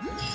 Yeah.